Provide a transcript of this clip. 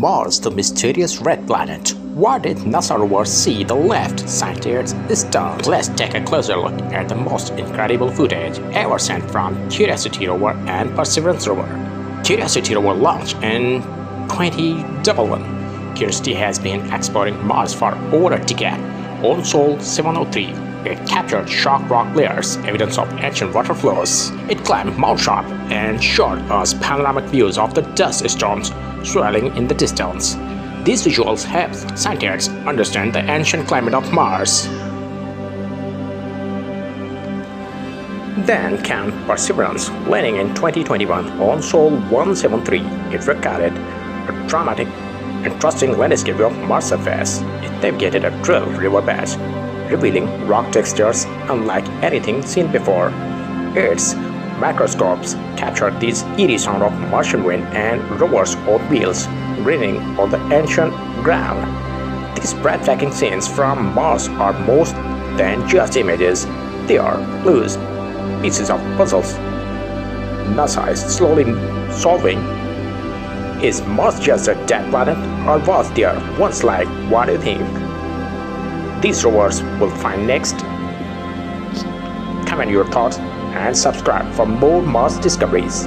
Mars, the mysterious red planet. Why did NASA rover see the left? Scientists stunned. Let's take a closer look at the most incredible footage ever sent from Curiosity rover and Perseverance rover. Curiosity rover launched in 2011. Curiosity has been exploring Mars for over a decade. On Sol 703, it captured sharp rock layers, evidence of ancient water flows. It climbed Mount Sharp and showed us panoramic views of the dust storms swirling in the distance. These visuals help scientists understand the ancient climate of Mars. Then came Perseverance, landing in 2021 on Sol 173. It recorded a dramatic and trusting landscape of Mars surface. It navigated a drilled riverbed revealing rock textures unlike anything seen before. Its microscopes captured this eerie sound of Martian wind and rovers on wheels grinning on the ancient ground. These breathtaking scenes from Mars are more than just images, they are clues, pieces of puzzles. NASA is slowly solving. Is Mars just a dead planet, or was there once life? What do you think? these rovers will find next. Comment your thoughts and subscribe for more Mars discoveries.